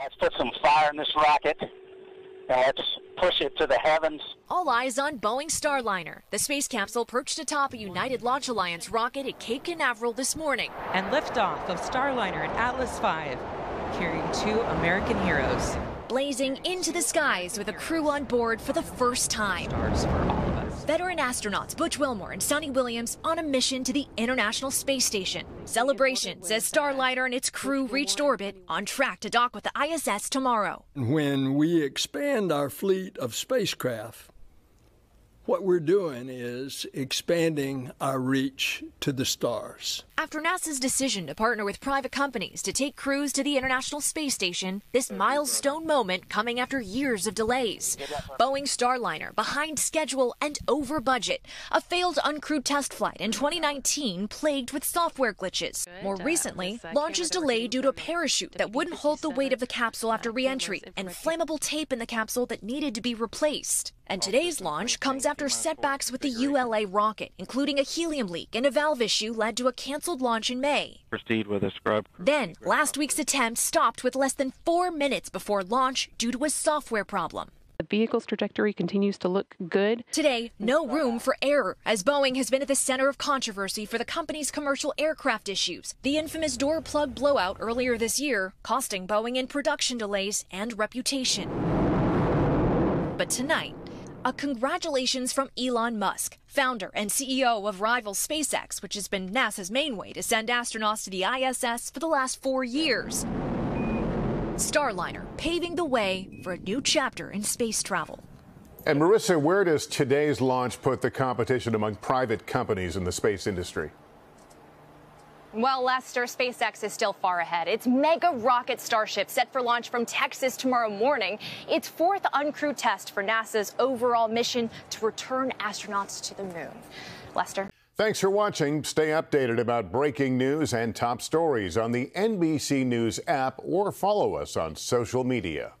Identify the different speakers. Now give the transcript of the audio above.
Speaker 1: Let's put some fire in this rocket and let's push it to the heavens.
Speaker 2: All eyes on Boeing Starliner. The space capsule perched atop a United Launch Alliance rocket at Cape Canaveral this morning.
Speaker 3: And liftoff of Starliner and Atlas V, carrying two American heroes.
Speaker 2: Blazing into the skies with a crew on board for the first time.
Speaker 3: Stars for all of us.
Speaker 2: Veteran astronauts Butch Wilmore and Suni Williams on a mission to the International Space Station. Celebrations as Starliner and its crew reached orbit, on track to dock with the ISS tomorrow.
Speaker 4: When we expand our fleet of spacecraft, what we're doing is expanding our reach to the stars.
Speaker 2: After NASA's decision to partner with private companies to take crews to the International Space Station, this milestone moment coming after years of delays. Boeing Starliner behind schedule and over budget. A failed uncrewed test flight in 2019 plagued with software glitches. More recently, launches delayed due to a parachute that wouldn't hold the weight of the capsule after reentry and flammable tape in the capsule that needed to be replaced. And today's launch comes after setbacks with the ULA rocket, including a helium leak and a valve issue led to a canceled launch in May.
Speaker 5: Proceed with a scrub.
Speaker 2: Then, last week's attempt stopped with less than four minutes before launch due to a software problem.
Speaker 6: The vehicle's trajectory continues to look good.
Speaker 2: Today, no room for error, as Boeing has been at the center of controversy for the company's commercial aircraft issues. The infamous door plug blowout earlier this year, costing Boeing in production delays and reputation. But tonight, a congratulations from Elon Musk, founder and CEO of rival SpaceX, which has been NASA's main way to send astronauts to the ISS for the last four years. Starliner paving the way for a new chapter in space travel.
Speaker 7: And Marissa, where does today's launch put the competition among private companies in the space industry?
Speaker 8: Well, Lester, SpaceX is still far ahead. Its mega rocket Starship set for launch from Texas tomorrow morning. Its fourth uncrewed test for NASA's overall mission to return astronauts to the moon. Lester?
Speaker 7: Thanks for watching. Stay updated about breaking news and top stories on the NBC News app or follow us on social media.